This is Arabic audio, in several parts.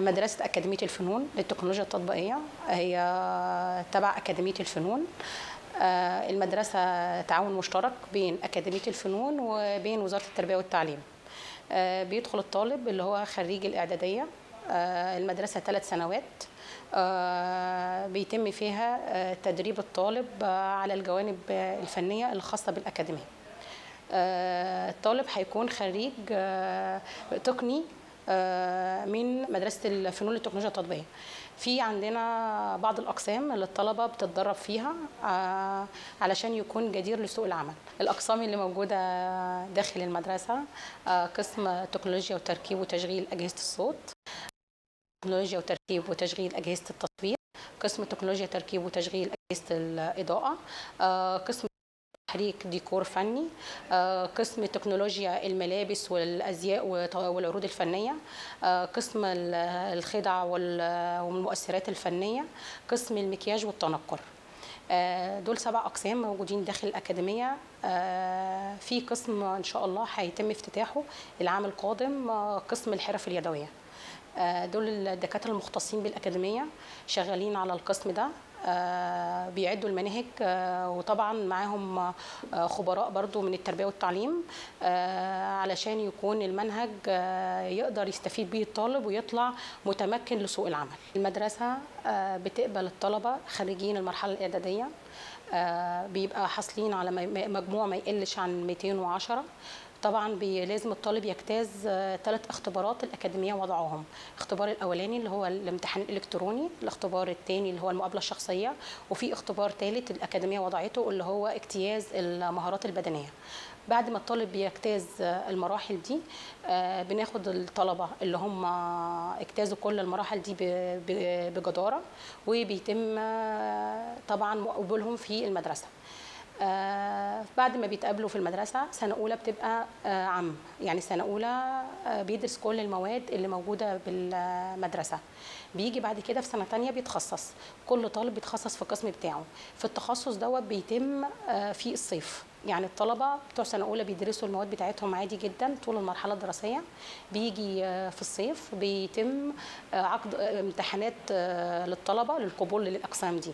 مدرسة أكاديمية الفنون للتكنولوجيا التطبيقية. هي تبع أكاديمية الفنون. آه، المدرسة تعاون مشترك بين أكاديمية الفنون وبين وزارة التربية والتعليم. آه، بيدخل الطالب اللي هو خريج الإعدادية. آه، المدرسة ثلاث سنوات. بيتم فيها تدريب الطالب على الجوانب الفنية الخاصة بالأكاديمية. الطالب هيكون خريج تقني من مدرسة الفنون التكنولوجيا التطبيقية. في عندنا بعض الأقسام اللي الطلبة بتتدرب فيها علشان يكون جدير لسوق العمل. الأقسام اللي موجودة داخل المدرسة قسم تكنولوجيا وتركيب وتشغيل أجهزة الصوت تكنولوجيا وتركيب وتشغيل أجهزة التصوير قسم تكنولوجيا تركيب وتشغيل أجهزة الإضاءة قسم تحريك ديكور فني قسم تكنولوجيا الملابس والأزياء والعروض الفنية قسم الخدع والمؤثرات الفنية قسم المكياج والتنكر دول سبع أقسام موجودين داخل الأكاديمية. في قسم إن شاء الله هيتم افتتاحه العام القادم قسم الحرف اليدوية. دول الدكاترة المختصين بالأكاديمية شغالين على القسم ده. آه بيعدوا المناهج آه وطبعا معاهم آه خبراء برضو من التربية والتعليم علشان يكون المنهج يقدر يستفيد بيه الطالب ويطلع متمكن لسوق العمل. المدرسة بتقبل الطلبة خريجين المرحلة الإعدادية بيبقى حاصلين على مجموع ما يقلش عن 210 طبعا لازم الطالب يجتاز ثلاث اختبارات الأكاديمية وضعوهم. الاختبار الأولاني اللي هو الامتحان الإلكتروني الاختبار الثاني اللي هو المقابلة الشخصية وفي اختبار ثالث الأكاديمية وضعته اللي هو اجتياز المهارات البدنية. بعد ما الطالب بيجتاز المراحل دي بناخد الطلبة اللي هم اجتازوا كل المراحل دي بجدارة وبيتم طبعا قبولهم في المدرسة. آه بعد ما بيتقابلوا في المدرسة سنة أولى بتبقى آه عام يعني سنة أولى آه بيدرس كل المواد اللي موجودة بالمدرسة. بيجي بعد كده في سنة تانية بيتخصص. كل طالب بيتخصص في القسم بتاعه. في التخصص دوت بيتم في الصيف. يعني الطلبة بتوع سنة أولى بيدرسوا المواد بتاعتهم عادي جدا طول المرحلة الدراسية. بيجي في الصيف بيتم عقد امتحانات للطلبة للقبول للأقسام دي.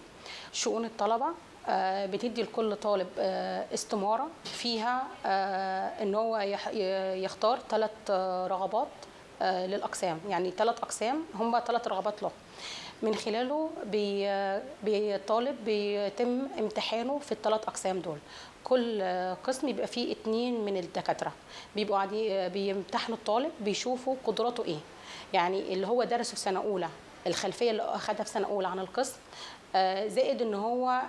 شؤون الطلبة بتدي لكل طالب استمارة فيها إن هو يختار ثلاث رغبات للأقسام. يعني ثلاث أقسام هم ثلاث رغبات له. من خلاله بي طالب بيتم امتحانه في الثلاث أقسام دول. كل قسم بيبقى فيه اتنين من الدكاترة. بيبقوا قاعدين بيمتحنوا الطالب بيشوفوا قدراته إيه. يعني اللي هو درسه في سنة أولى الخلفية اللي أخدها في سنة أولى عن القسم زائد إن هو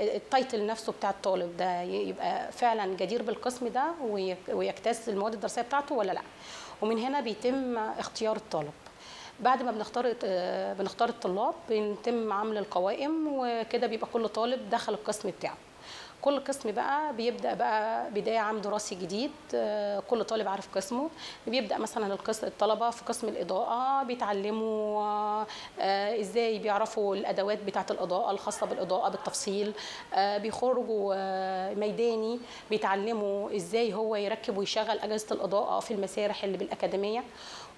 ال title نفسه بتاع الطالب ده يبقى فعلا جدير بالقسم ده ويجتاز المواد الدراسية بتاعته ولا لأ. ومن هنا بيتم اختيار الطالب. بعد ما بنختار بنختار الطلاب بيتم عمل القوائم وكده بيبقى كل طالب دخل القسم بتاعه. كل قسم بقى بيبدأ بقى بداية عام دراسي جديد كل طالب عارف قسمه. بيبدأ مثلا القسم الطلبة في قسم الإضاءة بيتعلموا إزاي بيعرفوا الأدوات بتاعة الإضاءة الخاصة بالإضاءة بالتفصيل بيخرجوا ميداني بيتعلموا إزاي هو يركب ويشغل أجهزة الإضاءة في المسارح اللي بالأكاديمية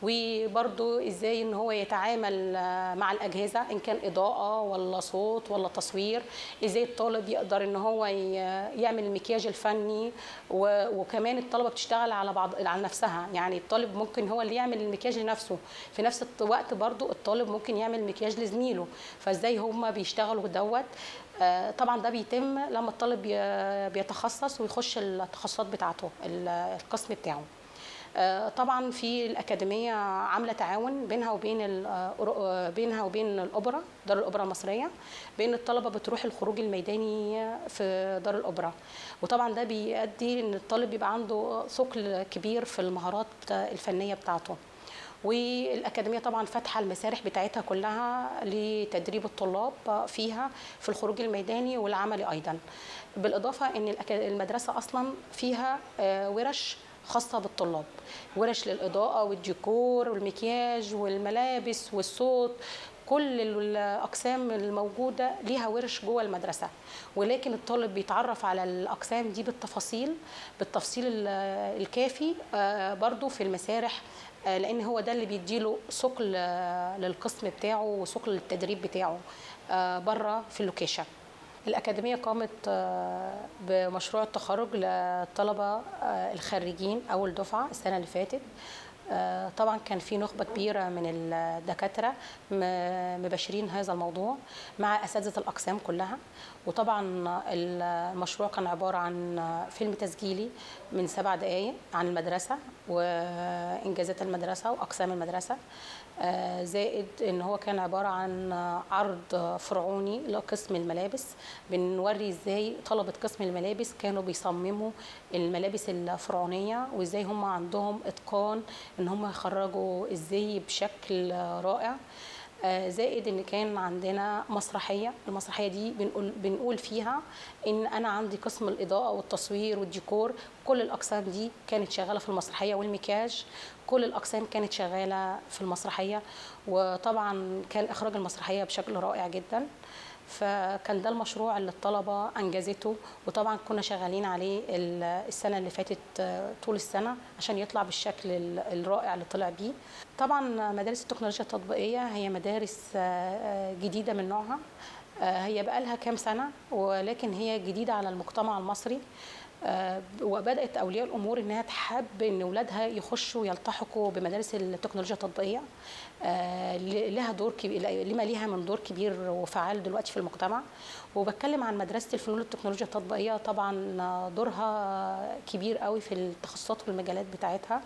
وبرده إزاي إن هو يتعامل مع الأجهزة إن كان إضاءة ولا صوت ولا تصوير إزاي الطالب يقدر إن هو يعمل المكياج الفني وكمان الطلبة بتشتغل على بعض على نفسها. يعني الطالب ممكن هو اللي يعمل المكياج لنفسه. في نفس الوقت برضو الطالب ممكن يعمل مكياج لزميله. فازاي هم بيشتغلوا دوت؟ طبعا ده بيتم لما الطالب بيتخصص ويخش التخصصات بتاعته القسم بتاعه. طبعا في الأكاديمية عاملة تعاون بينها وبين بينها وبين الأوبرا دار الأوبرا المصرية بين الطلبة بتروح الخروج الميداني في دار الأوبرا. وطبعا ده بيؤدي إن الطالب بيبقى عنده ثقل كبير في المهارات الفنية بتاعته. والأكاديمية طبعا فاتحة المسارح بتاعتها كلها لتدريب الطلاب فيها في الخروج الميداني والعملي أيضا. بالإضافة إن المدرسة أصلا فيها ورش خاصة بالطلاب. ورش للإضاءة والديكور والمكياج والملابس والصوت كل الأقسام الموجودة ليها ورش جوه المدرسة. ولكن الطالب بيتعرف على الأقسام دي بالتفاصيل بالتفصيل الكافي برضو في المسارح آه، لأن هو ده اللي بيديله ثقل آه، للقسم بتاعه وثقل للتدريب بتاعه بره في اللوكيشن. الأكاديمية قامت آه، بمشروع التخرج للطلبة آه، الخريجين أول دفعة السنة اللي فاتت. آه، طبعا كان في نخبة كبيرة من الدكاترة م- مباشرين هذا الموضوع مع أساتذة الأقسام كلها. وطبعا المشروع كان عبارة عن فيلم تسجيلي من سبع دقايق عن المدرسة وإنجازات المدرسة وأقسام المدرسة آه، زائد إن هو كان عبارة عن عرض فرعوني لقسم الملابس. بنوري إزاي طلبة قسم الملابس كانوا بيصمموا الملابس الفرعونية وإزاي هم عندهم إتقان إن هم يخرجوا الزي بشكل رائع. زائد إن كان عندنا مسرحية. المسرحية دي بنقول بنقول فيها إن أنا عندي قسم الإضاءة والتصوير والديكور. كل الأقسام دي كانت شغالة في المسرحية والمكياج. كل الأقسام كانت شغالة في المسرحية. وطبعا كان إخراج المسرحية بشكل رائع جدا. فكان ده المشروع اللي الطلبة أنجزته وطبعا كنا شغالين عليه ال- السنة اللي فاتت آه، طول السنة عشان يطلع بالشكل ال- الرائع اللي طلع بيه. طبعا مدارس التكنولوجيا التطبيقية هي مدارس آه، آه، جديدة من نوعها. هي بقى لها كام سنة ولكن هي جديدة على المجتمع المصري. وبدأت أولياء الأمور إنها تحب إن اولادها يخشوا يلتحقوا بمدارس التكنولوجيا التطبيقية. آه، لها دور كبير لما ليها من دور كبير وفعال دلوقتي في المجتمع. وبتكلم عن مدرسة الفنون التكنولوجيا التطبيقية طبعا آه، دورها كبير قوي في التخصصات والمجالات بتاعتها.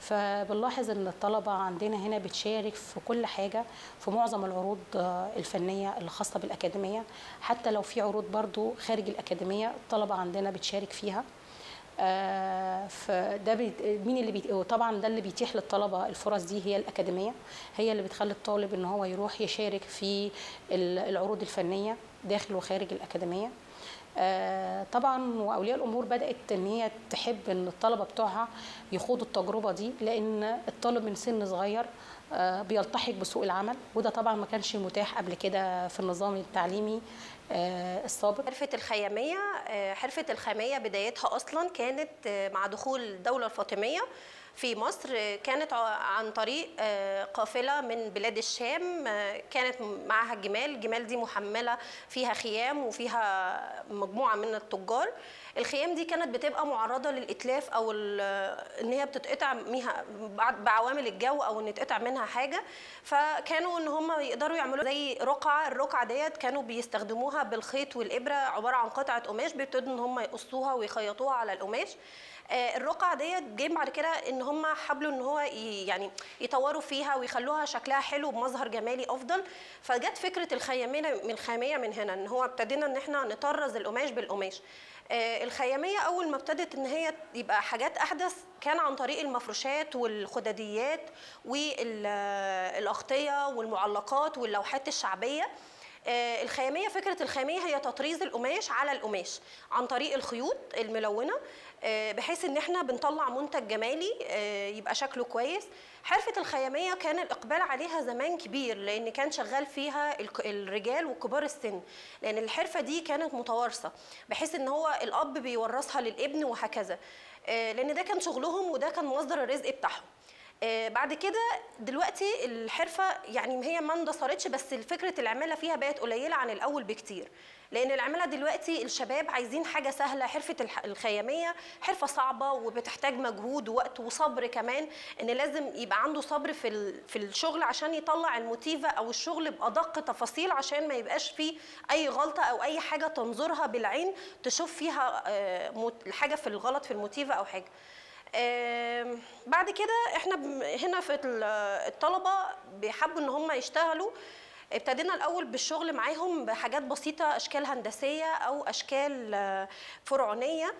فبنلاحظ إن الطلبة عندنا هنا بتشارك في كل حاجة في معظم العروض آه، الفنية الخاصه بالأكاديمية. حتى لو في عروض برضو خارج الأكاديمية الطلبة عندنا بتشارك فيها. آه، فده. مين اللي بيت... وطبعا ده اللي بيتيح للطلبة الفرص دي هي الأكاديمية. هي اللي بتخلي الطالب إن هو يروح يشارك في ال- العروض الفنية داخل وخارج الأكاديمية. طبعا وأولياء الأمور بدأت إن هي تحب إن الطلبة بتوعها يخوضوا التجربة دي لأن الطالب من سن صغير آه، بيلتحق بسوق العمل وده طبعا ما كانش متاح قبل كده في النظام التعليمي آه، السابق. حرفة الخيامية آه، حرفة الخيامية بدايتها أصلا كانت آه، مع دخول الدولة الفاطمية في مصر كانت عن طريق آه، قافلة من بلاد الشام آه، كانت معها الجمال الجمال دي محملة فيها خيام وفيها مجموعة من التجار. الخيام دي كانت بتبقى معرضة للإتلاف أو ال- إن هي بتتقطع بعوامل الجو أو إن يتقطع منها حاجة. فكانوا إن هم يقدروا يعملوا زي رقعة الرقعة ديت كانوا بيستخدموها بالخيط والإبرة عبارة عن قطعة قماش بيبتدوا إن هم يقصوها ويخيطوها على القماش. آه، الرقعة ديت جه بعد كده إن هم حاولوا إن هو يعني يطوروا فيها ويخلوها شكلها حلو بمظهر جمالي أفضل. فجت فكرة الخياميه من الخاميه من هنا إن هو ابتدينا إن إحنا نطرز القماش بالقماش. آه، الخيامية أول ما ابتدت إن هي يبقى حاجات أحدث كان عن طريق المفروشات والخدديات والأغطية والمعلقات واللوحات الشعبية. آه، الخيامية فكرة الخيامية هي تطريز القماش على القماش عن طريق الخيوط الملونة آه، بحيث إن إحنا بنطلع منتج جمالي آه، يبقى شكله كويس. حرفة الخيامية كان الإقبال عليها زمان كبير لأن كان شغال فيها الرجال وكبار السن لأن الحرفة دي كانت متوارثة بحيث إن هو الأب بيورثها للابن وهكذا لأن ده كان شغلهم وده كان مصدر الرزق بتاعهم. آه، بعد كده دلوقتي الحرفة يعني هي ما اندثرتش بس فكرة العمالة فيها بقت قليلة عن الأول بكتير. لأن العمالة دلوقتي الشباب عايزين حاجة سهلة حرفة الخيامية حرفة صعبة وبتحتاج مجهود ووقت وصبر كمان إن لازم يبقى عنده صبر في في الشغل عشان يطلع الموتيفة أو الشغل بأدق تفاصيل عشان ما يبقاش فيه أي غلطة أو أي حاجة تنظرها بالعين تشوف فيها آه، حاجة في الغلط في الموتيفة أو حاجة. بعد كده إحنا هنا في ال- الطلبة بيحبوا إن هم يشتغلوا. ابتدينا الأول بالشغل معاهم بحاجات بسيطة أشكال هندسية أو أشكال آه، فرعونية.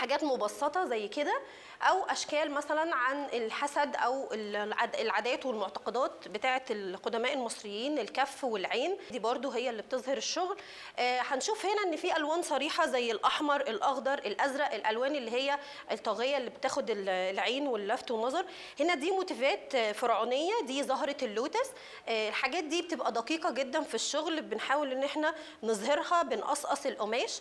حاجات مبسطة زي كده أو أشكال مثلا عن الحسد العد- العادات والمعتقدات بتاعة القدماء المصريين الكف والعين. دي برضو هي اللي بتظهر الشغل. آه، هنشوف هنا إن في ألوان صريحة زي الأحمر الأخضر الأزرق الألوان اللي هي الطاغية اللي بتاخد ال- العين واللفت والنظر. هنا دي موتيفات آه، فرعونية دي زهرة اللوتس. آه، الحاجات دي بتبقى دقيقة جدا في الشغل بنحاول إن إحنا نظهرها بنقصقص القماش.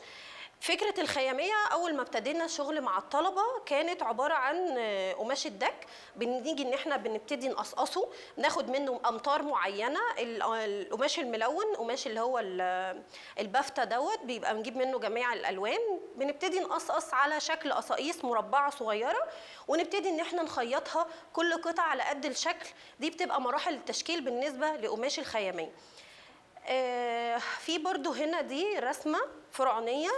فكرة الخيامية أول ما ابتدينا شغل مع الطلبة كانت عبارة عن آه، قماش الدك بنيجي إن إحنا بنبتدي نقصقصه ناخد منه أمتار معينة آه، القماش الملون قماش اللي هو ال- البافتة دوت بيبقى بنجيب منه جميع الألوان بنبتدي نقصقص على شكل قصاقيس مربعة صغيرة ونبتدي إن إحنا نخيطها كل قطعة على قد الشكل. دي بتبقى مراحل التشكيل بالنسبة لقماش الخيامية. آه، في برضو هنا دي رسمة فرعونية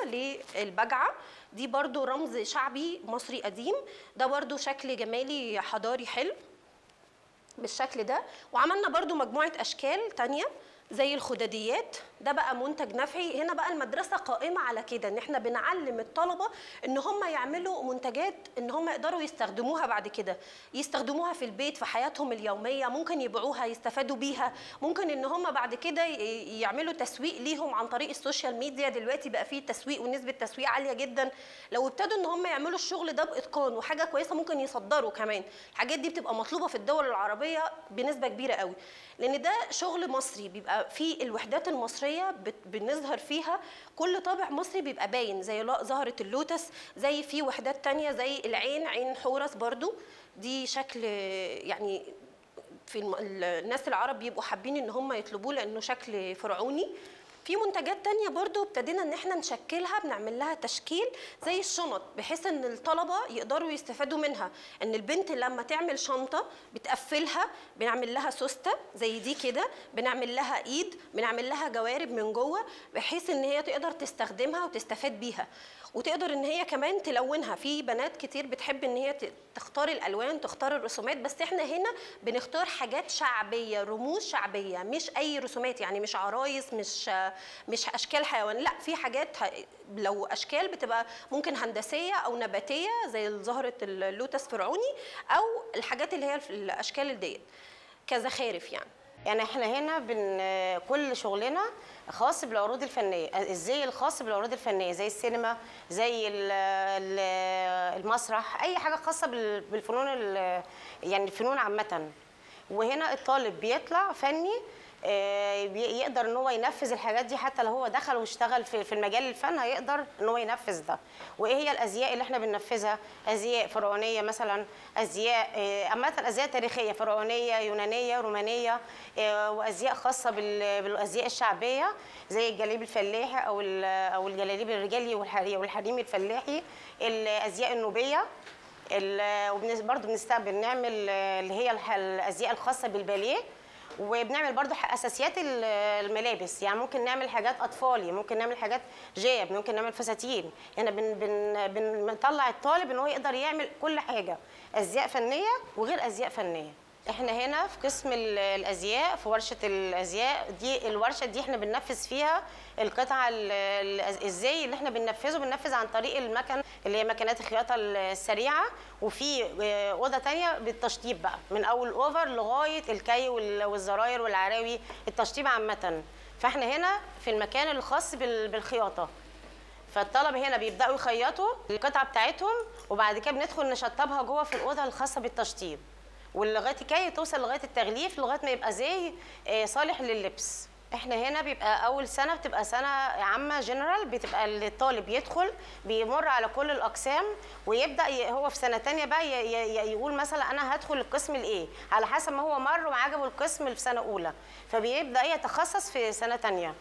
للبجعة. دي برضو رمز شعبي مصري قديم. ده برضو شكل جمالي حضاري حلو بالشكل ده. وعملنا برضو مجموعة أشكال تانية زي الخداديات. ده بقى منتج نفعي. هنا بقى المدرسة قائمة على كده إن إحنا بنعلم الطلبة إن هم يعملوا منتجات إن هم يقدروا يستخدموها بعد كده. يستخدموها في البيت في حياتهم اليومية ممكن يبيعوها يستفادوا بيها. ممكن إن هم بعد كده يعملوا تسويق ليهم عن طريق السوشيال ميديا. دلوقتي بقى فيه تسويق ونسبة تسويق عالية جدا. لو ابتدوا إن هم يعملوا الشغل ده بإتقان وحاجة كويسة ممكن يصدروا كمان. الحاجات دي بتبقى مطلوبة في الدول العربية بنسبة كبيرة قوي. لأن ده شغل مصري بيبقى فيه الوحدات المصرية بت- بنظهر فيها. كل طابع مصري بيبقى باين زي زهره اللوتس زي في وحدات تانية زي العين عين حورس برضو. دي شكل يعني في الناس العرب بيبقوا حابين إن هم يطلبوه لأنه شكل فرعوني. في منتجات تانية برضو ابتدينا ان إحنا نشكلها بنعمل لها تشكيل زي الشنط بحيث ان الطلبة يقدروا يستفادوا منها. ان البنت لما تعمل شنطة بتقفلها بنعمل لها سوستة زي دي كده بنعمل لها ايد بنعمل لها جوارب من جوه بحيث ان هي تقدر تستخدمها وتستفاد بيها. وتقدر إن هي كمان تلونها. في بنات كتير بتحب إن هي تختار الألوان تختار الرسومات بس إحنا هنا بنختار حاجات شعبية رموز شعبية مش أي رسومات يعني مش عرايس مش مش أشكال حيوان. لأ في حاجات لو أشكال بتبقى ممكن هندسية أو نباتية زي زهره اللوتس فرعوني أو الحاجات اللي هي الأشكال ديت. كزخارف يعني. يعني إحنا هنا بن كل شغلنا خاص بالعروض الفنية إزاي الخاص بالعروض الفنية زي السينما زي ال- ال- المسرح أي حاجة خاصة بال- بالفنون ال- يعني الفنون عامة. وهنا الطالب بيطلع فني يقدر إن هو ينفذ الحاجات دي حتى لو هو دخل واشتغل في المجال الفن هيقدر إن هو ينفذ ده. وإيه هي الأزياء اللي إحنا بننفذها؟ أزياء فرعونية مثلا أزياء آه، عامة أزياء تاريخية فرعونية يونانية رومانية آه، وأزياء خاصة بال- بالأزياء الشعبية زي الجليب الفلاحي أو أو الجلاليب الرجالي والحري- والحريمي الفلاحي الأزياء النوبية وبرضه بنستقبل نعمل آه، اللي هي الأزياء الخاصة بالباليه وبنعمل ح- أساسيات ال- الملابس يعني ممكن نعمل حاجات اطفالي ممكن نعمل حاجات جاب ممكن نعمل فساتين يعني بن بن بنطلع الطالب إن هو يقدر يعمل كل حاجة أزياء فنية وغير أزياء فنية. إحنا هنا في قسم ال- الأزياء في ورشة الأزياء. دي الورشة دي إحنا بننفذ فيها القطعة ال- ال- إزاي اللي إحنا بننفذه. بننفذ عن طريق المكن اللي هي مكنات الخياطة السريعة. وفي آه، أوضة تانية بالتشطيب بقى. من أول ال over لغاية الكي وال- والزراير والعراوي. التشطيب عامة. فاحنا هنا في المكان الخاص بال- بالخياطة. فالطلبة هنا بيبدأوا يخيطوا القطعة بتاعتهم وبعد كده بندخل نشطبها جوه في الأوضة الخاصة بالتشطيب. ولغاية كي توصل لغاية التغليف لغاية ما يبقى زي آه، صالح لللبس. إحنا هنا بيبقى أول سنة بتبقى سنة عامة جنرال بتبقى الطالب يدخل بيمر على كل الأقسام ويبدأ هو في سنة تانية بقى يقول مثلا أنا هدخل القسم الايه على حسب ما هو مر وعجبه القسم في سنة أولى. فبيبدأ يتخصص في سنة تانية.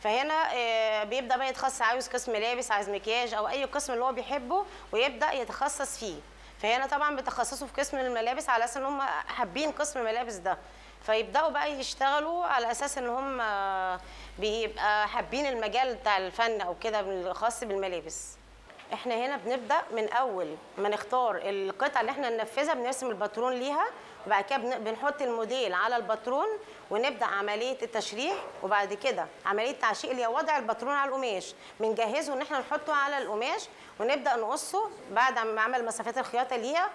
فهنا آه، بيبدأ بقى يتخصص عاوز قسم ملابس عايز مكياج أو أي قسم اللي هو بيحبه ويبدأ يتخصص فيه. فهنا طبعا بيتخصصوا في قسم الملابس على أساس إن هم حابين قسم ملابس ده. فيبدأوا بقى يشتغلوا على أساس إن هم بيبقى حابين المجال بتاع الفن أو كده الخاص بالملابس. إحنا هنا بنبدأ من أول ما نختار القطعة اللي إحنا ننفذها بنرسم الباترون ليها. وبعد كده بن- بنحط الموديل على الباترون ونبدأ عملية التشريح وبعد كده عملية تعشيق اللي هي وضع الباترون على القماش. بنجهزه إن إحنا نحطه على القماش ونبدأ نقصه بعد ما عمل مسافات الخياطة ليها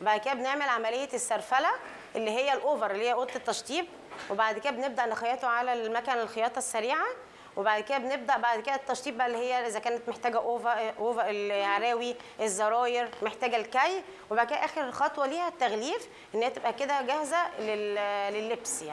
بعد كده بنعمل عملية السرفلة اللي هي ال over اللي هي أوضة التشطيب وبعد كده بنبدأ نخيطه على المكنة الخياطة السريعة وبعد كده بنبدأ بعد كده التشطيب بقى اللي هي إذا كانت محتاجة اوفا اوفا العراوي الزراير محتاجة الكي. وبعد كده آخر خطوة ليها التغليف إن هي تبقى كده جاهزة لل- لللبس يعني.